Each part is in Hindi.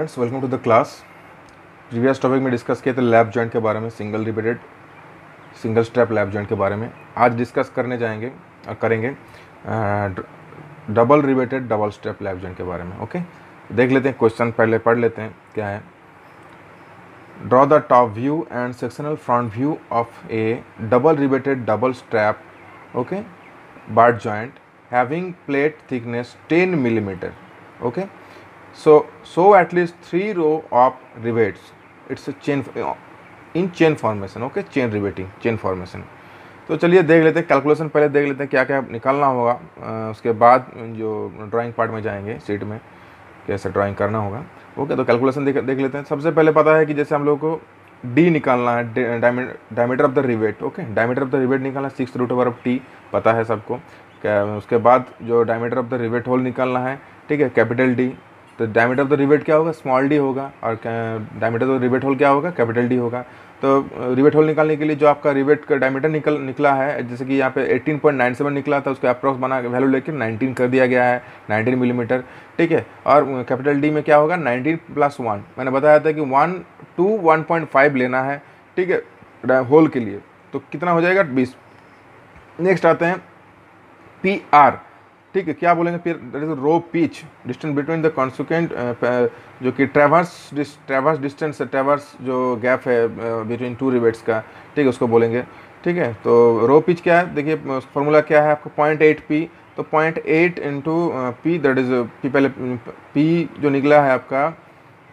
Students welcome to the class previous topic में डिस्कस किए थे लैब जॉइंट के बारे में single riveted single strap lap joint के बारे में। आज डिस्कस करने जाएँगे और करेंगे double riveted double strap lap joint के बारे में ओके देख लेते हैं क्वेश्चन पहले पढ़ लेते हैं, क्या है। Draw the top view and sectional front view of a double riveted double strap okay butt joint having plate thickness 10 millimeter, okay? So so at least three row of rivets it's a chain in chain formation okay? Chain riveting chain formation. तो चलिए देख लेते हैं कैलकुलेशन पहले देख लेते हैं क्या क्या निकालना होगा। आ, उसके बाद जो ड्राइंग पार्ट में जाएँगे सीट में कैसे ड्राइंग करना होगा। ओके तो कैलकुलेशन देख देख लेते हैं। सबसे पहले पता है कि जैसे हम लोग को डी निकालना है diameter of the rivet okay diameter of the rivet निकालना six root over of T पता है सबको। उसके बाद जो diameter of the rivet hole निकालना है ठीक है कैपिटल डी तो डायमीटर ऑफ़ द रिवेट क्या होगा? स्मॉल डी होगा और diameter of the rivet hole क्या होगा? कैपिटल डी होगा। तो रिवेट होल निकालने के लिए जो आपका रिवेट का डायमीटर निकल, निकला है, जैसे कि यहाँ पे 18.97 निकला था, उसका अप्रॉक्स बना वैल्यू लेकर 19 कर दिया गया है 19 मिलीमीटर ठीक है? और कैपिटल डी में क्या होगा? 19 प्लस वन मैंने बताया था कि वन टू वन लेना है, ठीक है होल के लिए। तो कितना हो जाएगा? बीस। नेक्स्ट आते हैं। पी आर ठीक है, क्या बोलेंगे फिर? That is row pitch distance between the consequent जो कि ट्रेवर्स ट्रेवर्स डिस्टेंस है ट्रेवर्स जो गैप है बिटवीन टू रिवेट्स का, ठीक है, उसको बोलेंगे। ठीक है तो रो पिच क्या है? देखिए फॉर्मूला क्या है आपको? पॉइंट एट पी तो point eight into P that is P पहले पी जो निकला है आपका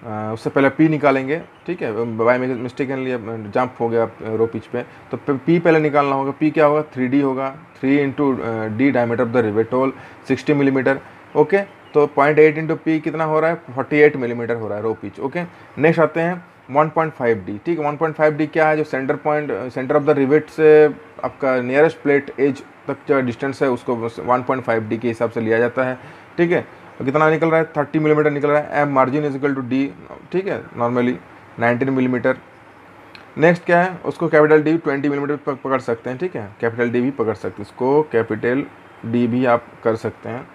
उससे पहले पी निकालेंगे, ठीक है? बाई मिस्टेकनली जंप हो गया रो पिच पे। तो पी पहले निकालना होगा। पी क्या होगा? थ्री डी होगा। Three into D diameter of the rivet hole, sixty millimetre, okay? तो पॉइंट एट इंटू पी कितना हो रहा है? फोर्टी एट मिलीमीटर हो रहा है रो पिच, ओके? नेक्स्ट आते हैं वन पॉइंट फाइव डी, ठीक है? वन पॉइंट फाइव डी क्या है? जो centre point, centre of the rivet से आपका नियरेस्ट प्लेट एज तक जो डिस्टेंस है, उसको वन पॉइंट फाइव डी के हिसाब से लिया जाता है, ठीक है? कितना निकल रहा है? थर्टी मिलीमीटर निकल रहा है। M margin is equal to D ठीक है नॉर्मली नाइनटीन मिलीमीटर नेक्स्ट क्या है? उसको कैपिटल डी ट्वेंटी मिलीमीटर पकड़ सकते हैं, ठीक है? कैपिटल डी भी पकड़ सकते हैं। इसको कैपिटल डी भी आप कर सकते हैं,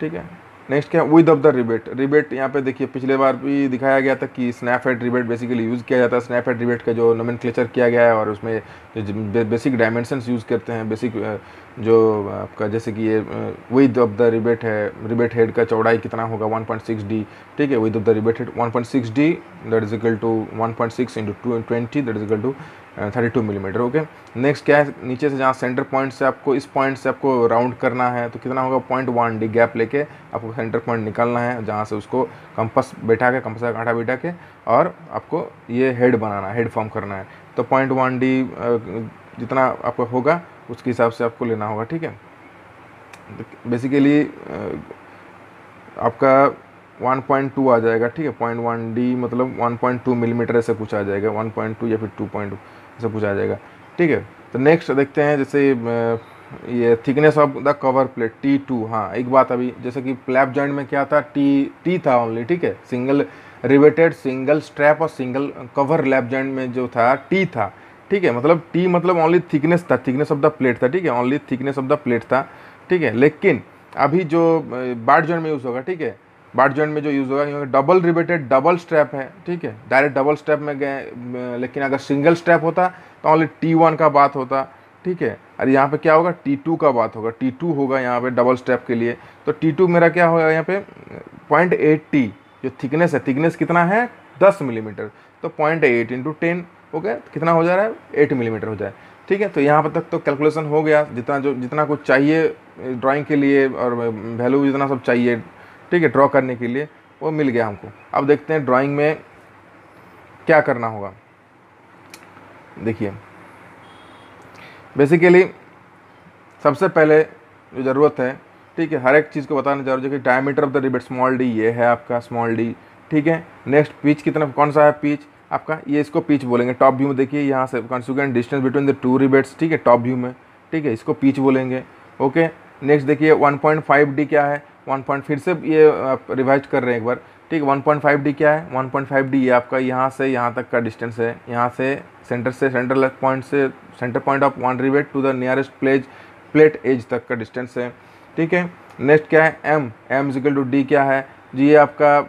ठीक है? नेक्स्ट क्या? Width of the rivet rivet यहाँ पे देखिए, पिछले बार भी दिखाया गया था कि snap head rivet basically use किया जाता है। स्नैप हेड रिबेट का जो नमन किया गया है और उसमें बेसिक डायमेंशंस यूज़ करते हैं। बेसिक जो आपका जैसे कि ये विद ऑफ़ द रिबेट है रिबेट हेड का चौड़ाई कितना होगा? 1.6 डी ठीक है? Width of the rivet head 1.6 D that is equal to 1.6 point six into two twenty that is equal to thirty two millimetre, okay? Next क्या है? नीचे से जहाँ सेंटर पॉइंट से आपको, इस पॉइंट से आपको राउंड करना है तो कितना होगा? पॉइंट वन डी गैप लेके आपको सेंटर पॉइंट निकालना है, जहाँ से उसको कंपस बैठा के कंपस का कांटा बैठा के, और आपको ये हेड बनाना हेड फॉर्म करना है। तो पॉइंट वन डी जितना आपका होगा, उसके हिसाब से आपको लेना होगा, ठीक है? बेसिकली आपका 1.2 आ जाएगा, ठीक है? पॉइंट वन डी मतलब 1.2 मिलीमीटर ऐसे कुछ आ जाएगा 1.2 या फिर 2.2 ऐसा कुछ आ जाएगा। ठीक है तो नेक्स्ट देखते हैं जैसे ये thickness of the cover plate T two हाँ एक बात अभी, जैसे कि प्लैप जॉइंट में क्या था? टी टी था ओनली ठीक है? सिंगल रिवेटेड सिंगल स्ट्रैप और सिंगल कवर लैप जॉइंट में जो था टी था। ठीक है मतलब टी मतलब ओनली थिकनेस था थिकनेस ऑफ़ द प्लेट था, ठीक है? Only thickness of the plate था, ठीक है? लेकिन अभी जो बाट जॉइंट में यूज़ होगा, ठीक है? बाट जॉइंट में जो यूज़ होगा, क्योंकि डबल रिबेटेड डबल स्ट्रैप है, ठीक है? डायरेक्ट डबल स्ट्रैप में गए लेकिन अगर सिंगल स्ट्रैप होता तो ओनली टी वन का बात होता, ठीक है? और यहाँ पे क्या होगा? टी टू का बात होगा। टी टू होगा यहाँ पे डबल स्ट्रैप के लिए। तो टी टू मेरा क्या होगा यहाँ पे? पॉइंट एट टी जो थिकनेस है थिकनेस कितना है? दस मिलीमीटर तो पॉइंट एट इंटू टेन हो गया कितना हो जा रहा है? एट मिलीमीटर हो जाए ठीक है? तो यहाँ पर तक तो कैलकुलेशन हो गया। जितना जो, जितना कुछ चाहिए ड्राइंग के लिए और वैल्यू जितना सब चाहिए ठीक है ड्रॉ करने के लिए, वो मिल गया हमको। अब देखते हैं ड्राइंग में क्या करना होगा। देखिए बेसिकली सबसे पहले जो ज़रूरत है, ठीक है, हर एक चीज़ को बताना ज़रूरी है कि diameter of the rivet small D ये है आपका स्मॉल डी ठीक है। नेक्स्ट पिच कितना कौन सा है पिच आपका ये इसको पिच बोलेंगे। टॉप व्यू में देखिए, यहाँ से consequent distance between the two rivets ठीक है टॉप व्यू में, ठीक है, इसको पिच बोलेंगे ओके नेक्स्ट देखिए 1.5 डी क्या है? वन पॉइंट, फिर से ये आप रिवाइज कर रहे हैं एक बार। ठीक, वन पॉइंट फाइव डी क्या है? वन पॉइंट फाइव डी ये आपका यहाँ से यहाँ तक का डिस्टेंस है। यहाँ से सेंटर से, सेंटर पॉइंट से, centre point of one rivet to the nearest plate, plate edge तक का डिस्टेंस है। ठीक है, नेक्स्ट क्या है? M M equal to D क्या है? जी, ये आपका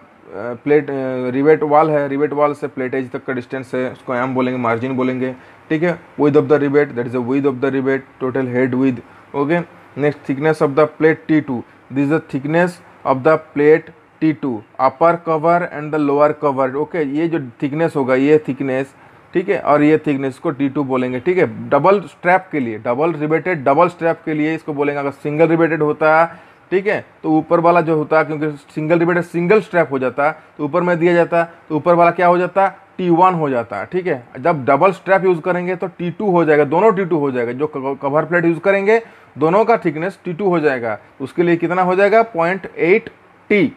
प्लेट रिवेट वॉल है। रिवेट वॉल से प्लेट एज तक का डिस्टेंस है। उसको एम बोलेंगे, मार्जिन बोलेंगे। ठीक है width of the rivet that is a width of the rivet total head width okay next thickness of the plate T two this the thickness of the plate T two upper cover and the lower cover okay ये जो थिकनेस होगा, ये थिकनेस ठीक है? और ये थिकनेस को टी टू बोलेंगे, ठीक है? डबल स्ट्रैप के लिए डबल रिबेटेड डबल स्ट्रैप के लिए इसको बोलेंगे। अगर सिंगल रिबेटेड होता है ठीक है? तो ऊपर वाला जो होता है क्योंकि सिंगल रिबेटेड सिंगल स्ट्रैप हो जाता तो ऊपर में दिया जाता तो ऊपर वाला क्या हो जाता? टी वन हो जाता है ठीक है? जब डबल स्ट्रैप यूज़ करेंगे तो टी टू हो जाएगा, दोनों टी टू हो जाएगा, जो कवर प्लेट यूज़ करेंगे दोनों का थिकनेस टी टू हो जाएगा। उसके लिए कितना हो जाएगा? पॉइंट एट टी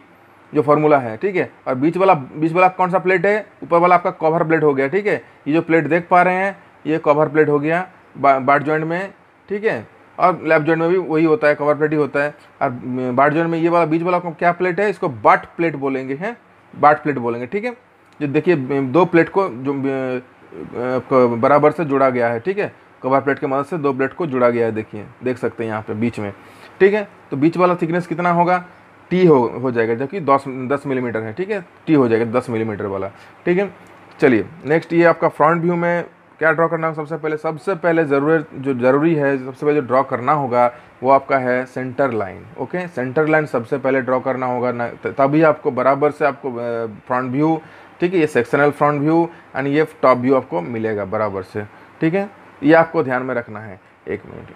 जो फॉर्मूला है, ठीक है? और बीच वाला बीच वाला कौन सा प्लेट है? ऊपर वाला आपका कवर प्लेट हो गया, ठीक है? ये जो प्लेट देख पा रहे हैं, ये कवर प्लेट हो गया बाट जॉइंट में, ठीक है? और लेफ़्ट जॉइंट में भी वही होता है कवर प्लेट ही होता है। और बाट जॉइंट में ये वाला, बीच वाला क्या प्लेट है? इसको बाट प्लेट बोलेंगे, हैं? बाट प्लेट बोलेंगे, ठीक है? जो देखिए, दो प्लेट को जो बराबर से जुड़ा गया है, ठीक है? कवर प्लेट की मदद से दो प्लेट को जुड़ा गया है, देखिए, देख सकते हैं यहाँ पे बीच में। ठीक है? तो बीच वाला थिकनेस कितना होगा? टी हो हो जाएगा, जबकि दस दस मिलीमीटर है, ठीक है? टी हो जाएगा, दस मिलीमीटर वाला। ठीक है? चलिए नेक्स्ट ये आपका फ्रंट व्यू में क्या ड्रॉ करना होगा? सबसे पहले सबसे पहले ज़रूरत जो ज़रूरी है, सबसे पहले जो ड्रॉ करना होगा, वो आपका है centre line okay centre line सबसे पहले ड्रॉ करना होगा, ना तभी आपको बराबर से आपको फ्रंट व्यू ठीक है? ये सेक्शनल फ्रंट व्यू एंड ये टॉप व्यू आपको मिलेगा बराबर से, ठीक है? ये आपको ध्यान में रखना है। एक मिनट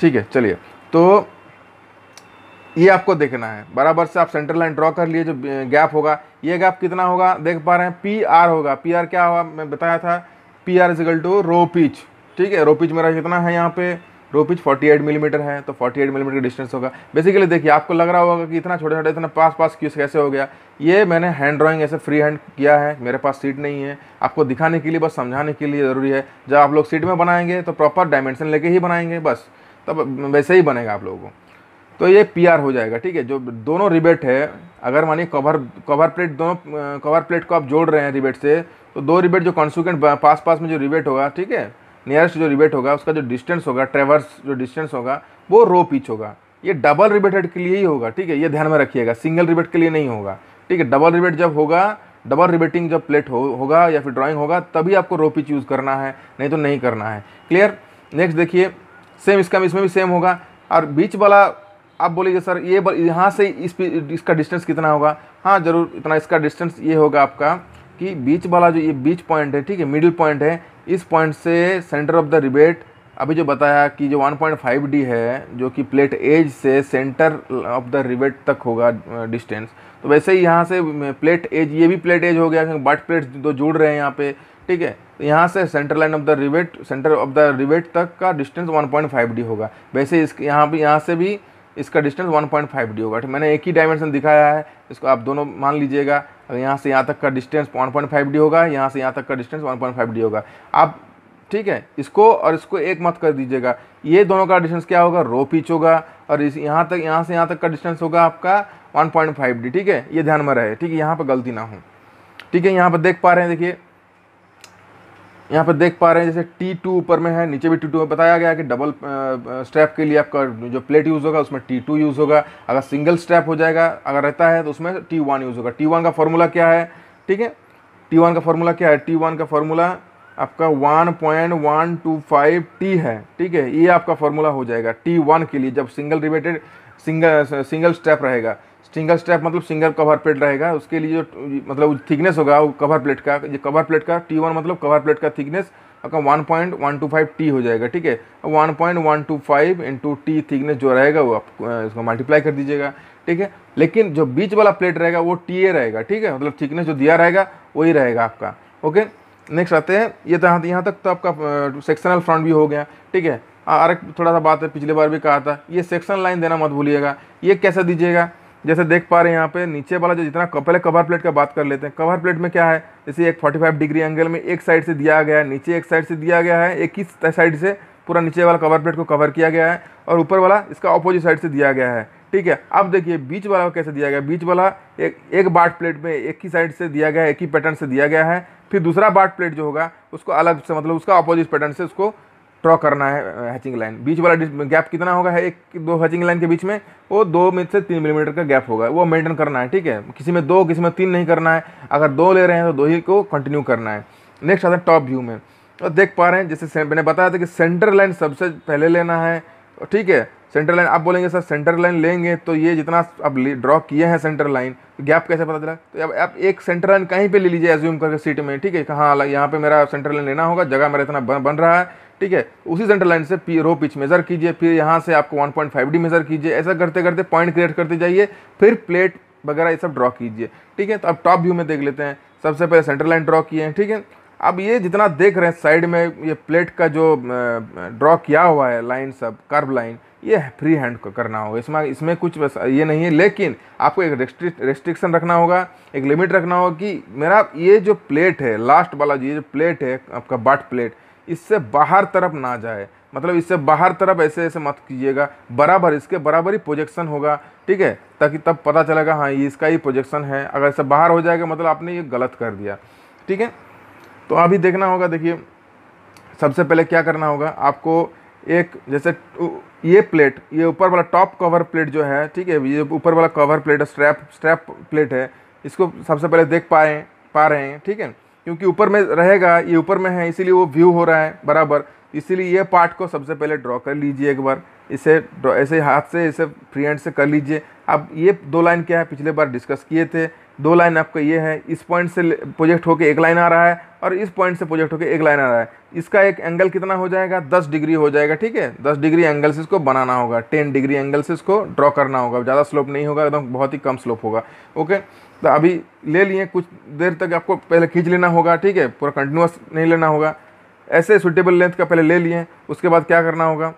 ठीक है, चलिए। तो ये आपको देखना है। बराबर से आप सेंटर लाइन ड्रॉ कर लिए, जो गैप होगा। ये गैप कितना होगा? देख पा रहे हैं पी आर होगा। पी आर क्या होगा मैं बताया था P R equal to row pitch ठीक है रो पिच मेरा कितना है यहाँ पे। रो पिच 48 मिलीमीटर है तो 48 मिलीमीटर डिस्टेंस होगा। बेसिकली देखिए, आपको लग रहा होगा कि इतना छोटे छोटे इतना पास पास क्यूस कैसे हो गया? ये मैंने हैंड ड्राइंग ऐसे फ्री हैंड किया है, मेरे पास सीट नहीं है। आपको दिखाने के लिए, बस समझाने के लिए ज़रूरी है। जब आप लोग सीट में बनाएँगे तो प्रॉपर डायमेंशन लेके ही बनाएँगे, बस। तब वैसे ही बनेगा आप लोगों को। तो ये पीआर हो जाएगा, ठीक है? जो दोनों रिबेट है, अगर मानिए कवर कवर प्लेट दोनों कवर प्लेट को आप जोड़ रहे हैं रिबेट से तो दो रिबेट जो कॉन्सिक्वेंट पास पास में जो रिबेट होगा, ठीक है? नियरेस्ट जो रिबेट होगा, उसका जो डिस्टेंस होगा ट्रेवर्स जो डिस्टेंस होगा, वो रो पिच होगा। ये डबल रिबेटेड के लिए ही होगा, ठीक है? ये ध्यान में रखिएगा सिंगल रिबेट के लिए नहीं होगा, ठीक है? डबल रिबेट जब होगा डबल रिबेटिंग जब प्लेट हो, होगा या फिर ड्राइंग होगा, तभी आपको रो पिच यूज़ करना है, नहीं तो नहीं करना है। क्लियर नेक्स्ट देखिए सेम इसका, इसमें भी सेम होगा। और बीच वाला, आप बोलिए सर, ये यहाँ से इस इसका डिस्टेंस कितना होगा? हाँ ज़रूर, इतना इसका डिस्टेंस ये होगा आपका कि बीच वाला जो ये बीच पॉइंट है, ठीक है? मिडिल पॉइंट है इस पॉइंट से सेंटर ऑफ़ द रिबेट अभी जो बताया कि जो 1.5 डी है, जो कि प्लेट एज से सेंटर ऑफ़ द रिबेट तक होगा डिस्टेंस। तो वैसे ही यहाँ से प्लेट एज, ये भी प्लेट एज हो गया, क्योंकि बट प्लेट दो जुड़ रहे हैं यहाँ पे, ठीक है? तो यहाँ से centre line of the rivet centre of the rivet तक का डिस्टेंस 1.5 डी होगा। वैसे इस यहाँ भी, यहाँ से भी इसका डिस्टेंस 1.5 डी होगा। ठीक, मैंने एक ही डायमेंशन दिखाया है, इसको आप दोनों मान लीजिएगा। यहाँ से यहाँ तक का डिस्टेंस 1.5 डी होगा, यहाँ से यहाँ तक का डिस्टेंस 1.5 डी होगा। आप, ठीक है, इसको और इसको एक मत कर दीजिएगा। ये दोनों का डिस्टेंस क्या होगा? रो पिच होगा, और इस यहाँ तक, यहाँ से यहाँ तक का डिस्टेंस होगा आपका 1.5 डी ठीक है, ये ध्यान में रहे। ठीक है, यहाँ पर गलती ना हो। ठीक है, यहाँ पर देख पा रहे हैं, देखिए। यहाँ पर देख पा रहे हैं, जैसे टी टू ऊपर में है, नीचे भी टी टू में बताया गया है कि डबल स्ट्रैप के लिए आपका जो प्लेट यूज़ होगा, उसमें टी टू यूज़ होगा। अगर सिंगल स्ट्रैप हो जाएगा, अगर रहता है तो उसमें टी वन यूज़ होगा। टी वन का फॉर्मूला क्या है? ठीक है? टी वन का फॉर्मूला क्या है? टी वन का फॉर्मूला आपका one point one two five T है। ठीक है? ये आपका फॉर्मूला हो जाएगा टी वन के लिए, जब single riveted single single step रहेगा। सिंगल स्टेप मतलब सिंगल कवर प्लेट रहेगा, उसके लिए जो मतलब थिकनेस होगा वो कवर प्लेट का, ये कवर प्लेट का टी वन मतलब कवर प्लेट का थिकनेस आपका one point one two five T हो जाएगा, ठीक है? One point one two five into T thickness जो रहेगा वो आप इसको मल्टीप्लाई कर दीजिएगा, ठीक है? लेकिन जो बीच वाला प्लेट रहेगा वो टी ए रहेगा, ठीक है? मतलब थिकनेस जो दिया रहेगा, वही रहेगा आपका, ओके? नेक्स्ट आते हैं, ये तो यहाँ यहाँ तक तो आपका सेक्शनल फ्रंट भी हो गया, ठीक है? और एक थोड़ा सा बात है, पिछले बार भी कहा था, ये सेक्शन लाइन देना मत भूलिएगा, ये कैसे दीजिएगा? जैसे देख पा रहे हैं यहाँ पे नीचे वाला जो जितना पहले कवर प्लेट का बात कर लेते हैं। कवर प्लेट में क्या है? जैसे एक 45 डिग्री एंगल में एक साइड से दिया गया है, नीचे एक साइड से दिया गया है, एक ही साइड से पूरा नीचे वाला कवर प्लेट को कवर किया गया है और ऊपर वाला इसका अपोजिट साइड से दिया गया है। ठीक है? अब देखिए, बीच वाला कैसे दिया गया? बीच वाला एक एक बाट प्लेट में एक ही साइड से दिया गया है, एक ही पैटर्न से दिया गया है। फिर दूसरा बाट प्लेट जो होगा, उसको अलग से मतलब उसका अपोजिट पैटर्न से उसको ड्रॉ करना है हैचिंग लाइन बीच वाला गैप कितना होगा? है एक, दो हैचिंग लाइन के बीच में, वो दो में से तीन मिलीमीटर का गैप होगा। वो मेंटेन करना है, ठीक है? किसी में दो, किसी में तीन नहीं करना है। अगर दो ले रहे हैं तो दो ही को कंटिन्यू करना है। नेक्स्ट आता है टॉप व्यू में। तो देख पा रहे हैं, जैसे मैंने बताया था कि सेंटर लाइन सबसे पहले लेना है, ठीक है? सेंटर लाइन आप बोलेंगे, सर सेंटर लाइन लेंगे तो ये जितना अब ड्रॉ किए हैं सेंटर लाइन तो गैप कैसे पता चला? तो अब आप एक सेंटर लाइन कहीं पे ले लीजिए एज्यूम करके सीट में, ठीक है? हाँ यहाँ पे मेरा सेंटर लाइन लेना होगा, जगह मेरा इतना बन रहा है। ठीक है? उसी सेंटर लाइन से पी रो पिच मेजर कीजिए, फिर यहाँ से आपको 1.5 डी मेजर कीजिए। ऐसा करते करते पॉइंट क्रिएट करते जाइए, फिर प्लेट वगैरह ये सब ड्रॉ कीजिए। ठीक है? तो अब टॉप व्यू में देख लेते हैं। सबसे पहले सेंटर लाइन ड्रॉ किए हैं, ठीक है? अब ये जितना देख रहे हैं साइड में, ये प्लेट का जो ड्रॉ किया हुआ है लाइन सब कर्व लाइन ये फ्री हैंड करना होगा। इसमें इसमें कुछ बस ये नहीं है, लेकिन आपको एक रेस्ट्रिक्शन रखना होगा, एक लिमिट रखना होगा कि मेरा ये जो प्लेट है लास्ट वाला ये जो प्लेट है, आपका बाट प्लेट इससे बाहर तरफ़ ना जाए। मतलब इससे बाहर तरफ़ ऐसे ऐसे मत कीजिएगा। बराबर, इसके बराबर ही प्रोजेक्शन होगा। ठीक है? ताकि तब पता चलेगा हाँ ये इसका ही प्रोजेक्शन है। अगर इससे बाहर हो जाएगा मतलब आपने ये गलत कर दिया। ठीक है? तो अभी देखना होगा, देखिए, सबसे पहले क्या करना होगा, आपको एक, जैसे ये प्लेट ये ऊपर वाला टॉप कवर प्लेट जो है, ठीक है, ये ऊपर वाला cover plate strap strap plate है, इसको सबसे पहले देख पाए, पा रहे हैं, ठीक है? क्योंकि ऊपर में रहेगा, ये ऊपर में है, इसीलिए वो व्यू हो रहा है, बराबर। इसीलिए ये पार्ट को सबसे पहले ड्रॉ कर लीजिए एक बार। इसे ऐसे हाथ से, इसे फ्री हैंड से कर लीजिए। अब ये दो लाइन क्या है? पिछले बार डिस्कस किए थे। दो लाइन आपका ये है, इस पॉइंट से प्रोजेक्ट होकर एक लाइन आ रहा है और इस पॉइंट से प्रोजेक्ट होकर एक लाइन आ रहा है। इसका एक एंगल कितना हो जाएगा? दस डिग्री हो जाएगा, ठीक है? दस डिग्री एंगल से इसको बनाना होगा। टेन डिग्री एंगल से इसको ड्रॉ करना होगा। ज़्यादा स्लोप नहीं होगा, एकदम बहुत ही कम स्लोप होगा। ओके तो अभी ले लिए, कुछ देर तक आपको पहले खींच लेना होगा, ठीक है? पूरा कंटिन्यूस नहीं लेना होगा। ऐसे सुटेबल लेंथ का पहले ले लिए, उसके बाद क्या करना होगा?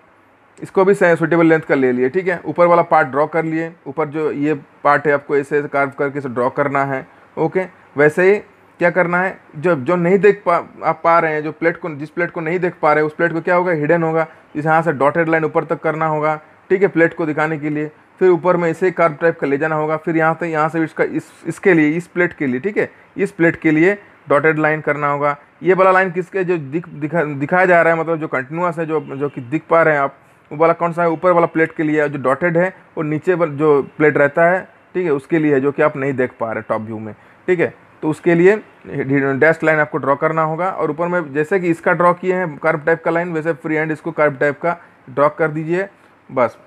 इसको भी सुटेबल लेंथ का ले लिए, ठीक है? ऊपर वाला पार्ट ड्रॉ कर लिए, ऊपर जो ये पार्ट है, आपको ऐसे ऐसे कार्व करके इसे ड्रॉ करना है ओके वैसे ही क्या करना है जो जो नहीं देख पा, आप पा रहे हैं, जो प्लेट को, जिस प्लेट को नहीं देख पा रहे उस प्लेट को क्या होगा? हिडन होगा। इस यहाँ से डॉटेड लाइन ऊपर तक करना होगा, ठीक है? प्लेट को दिखाने के लिए। फिर ऊपर में इसे कार्व टाइप का ले जाना होगा। फिर यहाँ से यहाँ से इसका, इस, इसके लिए, इस प्लेट के लिए, ठीक है? इस प्लेट के लिए डॉटेड लाइन करना होगा। ये वाला लाइन किसके, जो दिख, दिखा, दिखाया जा रहा है मतलब जो कंटिन्यूस है, जो जो कि दिख पा रहे हैं आप, वो वाला कौन सा है? ऊपर वाला प्लेट के लिए जो डॉटेड है, और नीचे जो प्लेट रहता है, ठीक है? उसके लिए है, जो कि आप नहीं देख पा रहे टॉप व्यू में, ठीक है? तो उसके लिए डैश लाइन आपको ड्रॉ करना होगा, और ऊपर में जैसे कि इसका ड्रॉ किए हैं कर्व टाइप का लाइन वैसे फ्री हैंड इसको कर्व टाइप का ड्रॉ कर दीजिए, बस।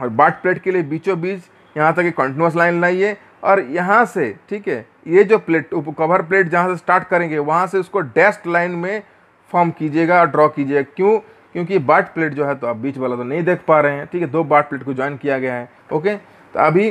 और बाट प्लेट के लिए बीचों बीच यहाँ तक एक कंटिन्यूस लाइन लाइए और यहाँ से, ठीक है, ये जो प्लेट कवर प्लेट जहाँ से स्टार्ट करेंगे, वहाँ से उसको डैस्ट लाइन में फॉर्म कीजिएगा और ड्रॉ कीजिएगा। क्यों? क्योंकि बाट प्लेट जो है तो आप बीच वाला तो नहीं देख पा रहे हैं, ठीक है, दो बाट प्लेट को ज्वाइन किया गया है ओके तो अभी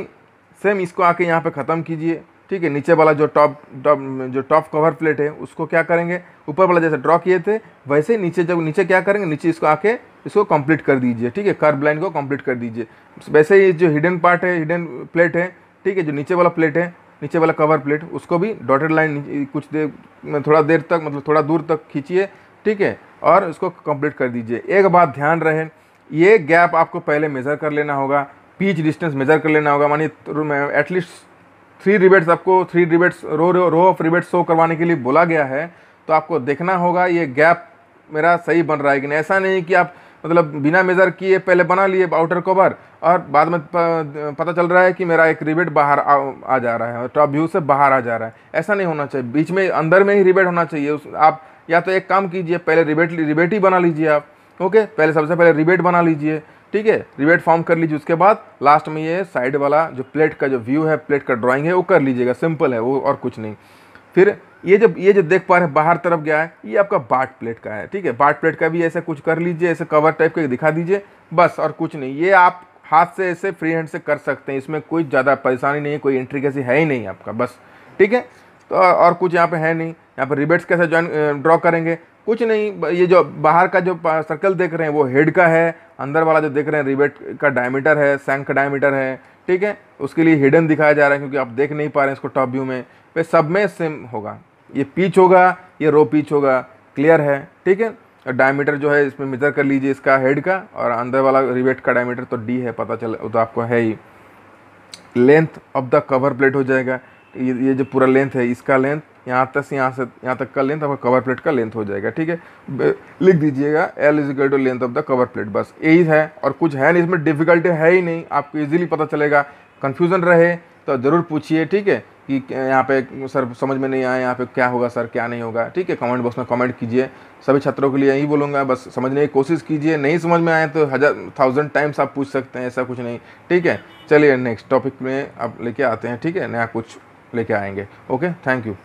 सेम इसको आके यहाँ पर ख़त्म कीजिए। ठीक है, नीचे वाला जो टॉप टॉप जो टॉप कवर प्लेट है, उसको क्या करेंगे? ऊपर वाला जैसे ड्रॉ किए थे, वैसे नीचे जब नीचे क्या करेंगे? नीचे इसको आके इसको कंप्लीट कर दीजिए, ठीक है? कर्व लाइन को कंप्लीट कर दीजिए। वैसे ही जो हिडन पार्ट है हिडन प्लेट है, ठीक है, जो नीचे वाला प्लेट है, नीचे वाला कवर प्लेट उसको भी डॉटेड लाइन कुछ देर थोड़ा देर तक मतलब थोड़ा दूर तक खींचिए, ठीक है? और इसको कंप्लीट कर दीजिए। एक बात ध्यान रहे, ये गैप आपको पहले मेज़र कर लेना होगा, पीच डिस्टेंस मेज़र कर लेना होगा, मानिए एटलीस्ट थ्री रिबेट्स आपको three rivets row row of rivets show करवाने के लिए बोला गया है तो आपको देखना होगा ये गैप मेरा सही बन रहा है कि नहीं। ऐसा नहीं कि आप मतलब बिना मेज़र किए पहले बना लिए आउटर कवर और बाद में पता चल रहा है कि मेरा एक रिबेट बाहर आ, आ जा रहा है टॉप व्यू से बाहर आ जा रहा है। ऐसा नहीं होना चाहिए। बीच में अंदर में ही रिबेट होना चाहिए। उस आप या तो एक काम कीजिए पहले रिबेट रिबेट ही बना लीजिए आप ओके पहले सबसे पहले रिबेट बना लीजिए। ठीक है रिवेट फॉर्म कर लीजिए उसके बाद लास्ट में ये साइड वाला जो प्लेट का जो व्यू है प्लेट का ड्राइंग है, वो कर लीजिएगा सिंपल है, वो और कुछ नहीं। फिर ये जब, ये जो देख पा रहे हैं, बाहर तरफ़ गया है, ये आपका बाट प्लेट का है, ठीक है? बाट प्लेट का भी ऐसे कुछ कर लीजिए, ऐसे कवर टाइप का दिखा दीजिए, बस और कुछ नहीं। ये आप हाथ से ऐसे फ्री हैंड से कर सकते हैं, इसमें कोई ज़्यादा परेशानी नहीं है, कोई एंट्री कैसी है ही नहीं आपका, बस, ठीक है? तो और कुछ यहाँ पे है नहीं। यहाँ पर रिबेट्स कैसे ज्वाइन ड्रॉ करेंगे? कुछ नहीं ये जो बाहर का जो सर्कल देख रहे हैं, वो हेड का है। अंदर वाला जो देख रहे हैं रिबेट का डायमीटर है सैंक का डायमीटर है। ठीक है? उसके लिए हिडन दिखाया जा रहा है, क्योंकि आप देख नहीं पा रहे हैं इसको टॉप व्यू में। वे सब में सेम होगा। ये पीच होगा, ये रो पीच होगा। क्लियर है? ठीक है? और डायमीटर जो है, इसमें मेजर कर लीजिए इसका हेड का। और अंदर वाला रिवेट का डायमीटर तो डी है, पता चल तो आपको है ही। Length of the cover plate हो जाएगा। ये ये जो पूरा लेंथ है, इसका लेंथ यहाँ तक से यहाँ से, यहाँ तक का लेंथ आपका कवर प्लेट का लेंथ हो जाएगा, ठीक है? लिख दीजिएगा L is equal to length of the cover plate बस यही है, और कुछ है नहीं, इसमें डिफिकल्टी है ही नहीं, आपको इजीली पता चलेगा। कन्फ्यूज़न रहे तो ज़रूर पूछिए, ठीक है? कि यहाँ पे सर समझ में नहीं आया, यहाँ पे क्या होगा सर, क्या नहीं होगा, ठीक है? कमेंट बॉक्स में कमेंट कीजिए, सभी छात्रों के लिए यही बोलूँगा, बस समझने की कोशिश कीजिए, नहीं समझ में आए तो हज़ार थाउज़ेंड टाइम्स आप पूछ सकते हैं, ऐसा कुछ नहीं, ठीक है? चलिए नेक्स्ट टॉपिक में आप लेके आते हैं, ठीक है? नया कुछ लेके आएँगे। Okay thank you